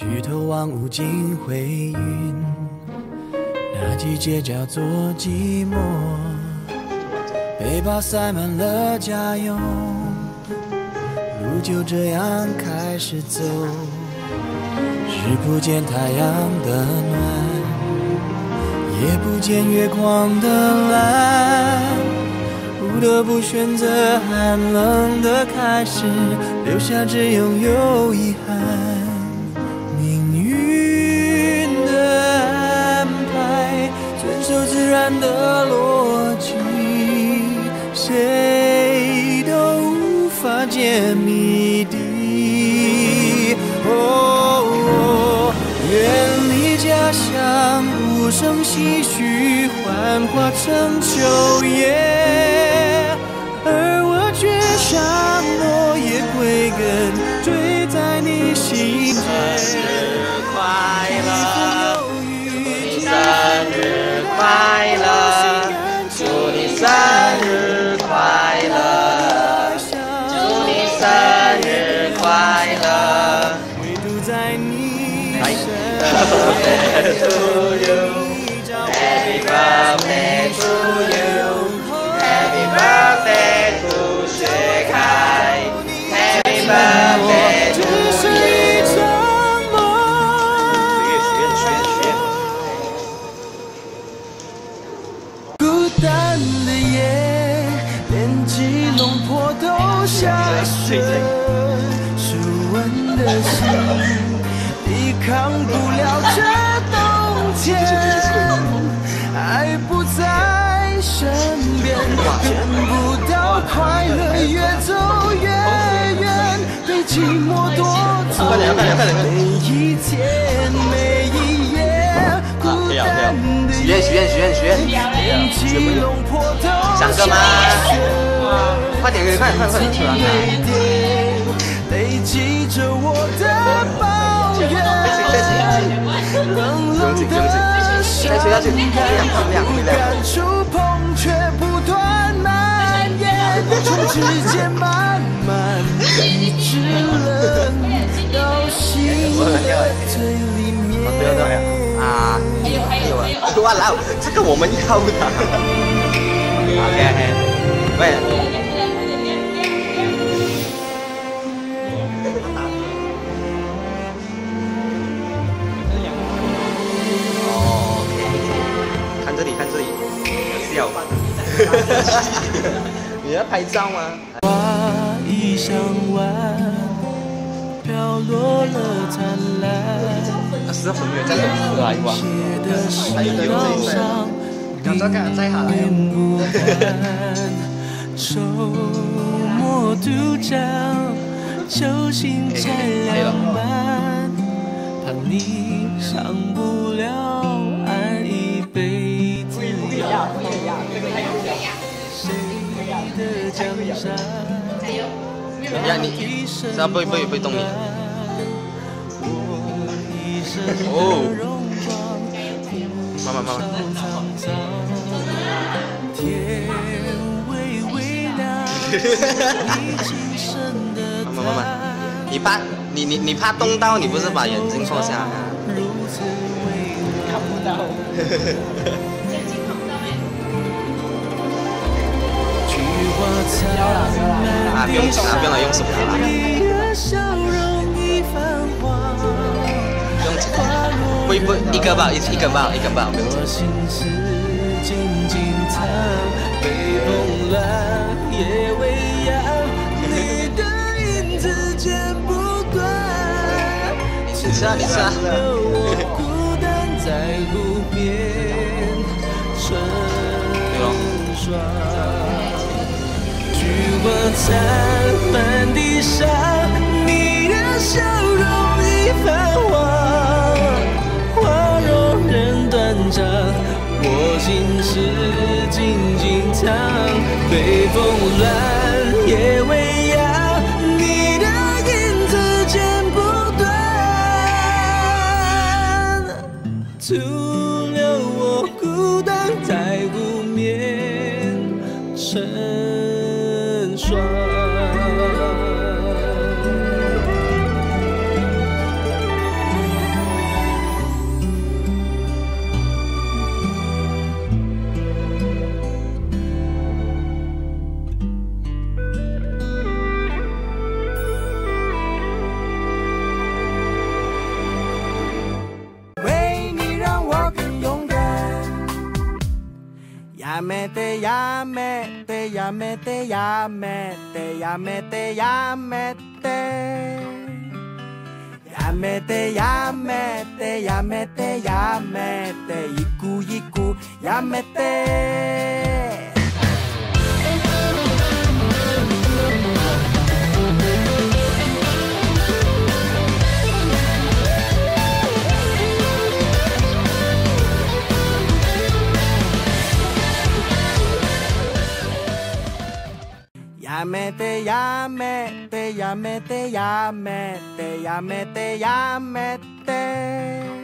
举头望无尽灰云，那季节叫做寂寞。背包塞满了家用，路就这样开始走。日不见太阳的暖，夜不见月光的蓝，不得不选择寒冷的开始，留下只拥有遗憾。无声唏嘘，幻化成秋叶，而我却像落叶归根，坠在你心间。下雪，湿温的心抵抗不了这冬天，爱不在身边，见。不到快乐，越走越远，被寂寞夺走每一天，孤单的许愿许愿许愿许愿，吉隆坡都想歌吗下雪快点快点快点快点出来！泪点累积着我的抱怨，冷冷的伤感不敢触碰，却不断蔓延，从指尖慢慢一直冷到心最里不要这样面。哇啦，这个我们要的。OK OK，喂。哦，OK，看这里，看这里，笑。你要拍照吗？花已香完，飘落了灿烂。是要粉没有这样子来哇？写的诗稿上，面不寒。周末独角，球星才两半，怕你上不了岸，一辈子遥谁的江山？呀，你这样不会不会不会动你。哦慢慢慢慢。天微微亮，你轻声的慢慢慢慢，你怕你你你怕动到，你不是把眼睛错下来啊？如此微看不到。菊花残啊，不用啊，不用了，用手拿不不一根吧，一一根吧，一根吧，不用紧我。心事静静风乱，夜未央，你的影子剪不断。你吃啊，你吃啊。留我孤单在湖边成双。菊花残，满地伤，你的笑容已泛黄。静静藏。北风乱，やめてやめてやめてやめてやめてやめてやめてやめてやめてやめて行く行くやめてやめてやめてやめてやめてやめて。やめて